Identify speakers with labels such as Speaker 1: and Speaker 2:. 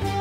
Speaker 1: Música